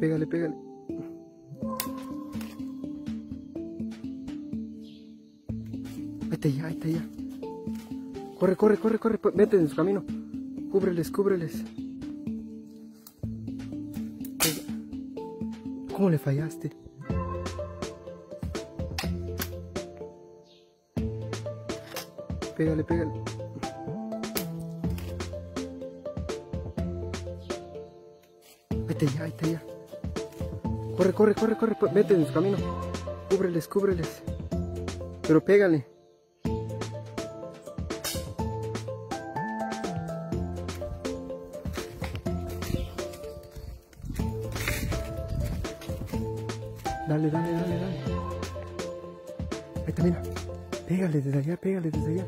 Pégale, pégale. Ahí está ya, ahí está ya. Corre, corre, corre, corre. Vete en su camino. Cúbreles, cúbreles. ¿Cómo le fallaste? Pégale, pégale. Ahí está ya, ahí está ya. Corre, corre, corre, corre. Vete en su camino. Cúbreles, cúbreles. Pero pégale. Dale, dale, dale, dale. Ahí está, mira. Pégale desde allá, pégale desde allá.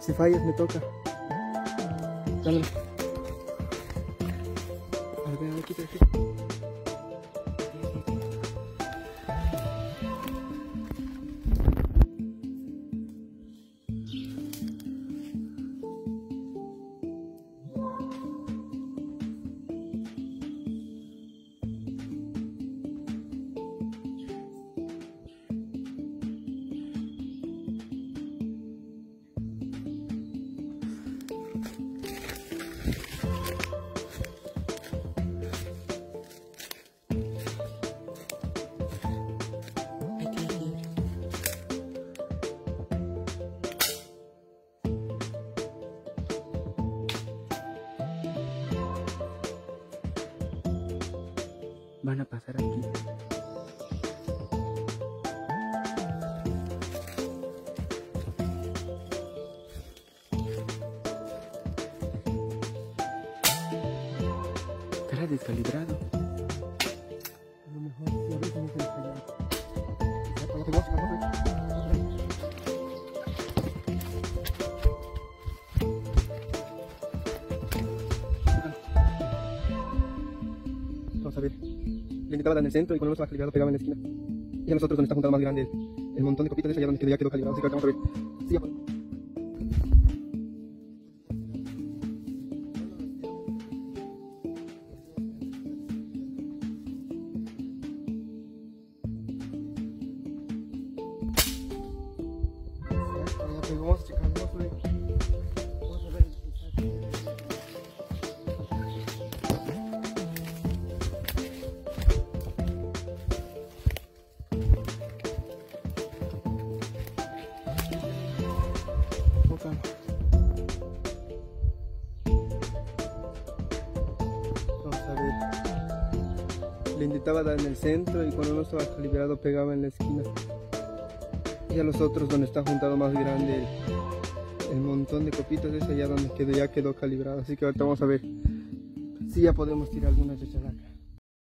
Si fallas, me toca. Dámelo. A ver, aquí, aquí. Van a pasar aquí. Estará descalibrado. Vamos a ver. Le indicaba en el centro y con el estaba calibrado pegaba en la esquina. Y a nosotros donde está juntado más grande el, el montón de copitas de allá donde quedó, ya quedó calibrado. Así que vamos a ver. Sí. Ya pegó, vamos vamos a ver. Intentaba dar en el centro y cuando no estaba calibrado pegaba en la esquina. Y a los otros donde está juntado más grande el, montón de copitas es allá donde quedó, ya quedó calibrado. Así que ahorita vamos a ver si ya podemos tirar alguna chacharaca.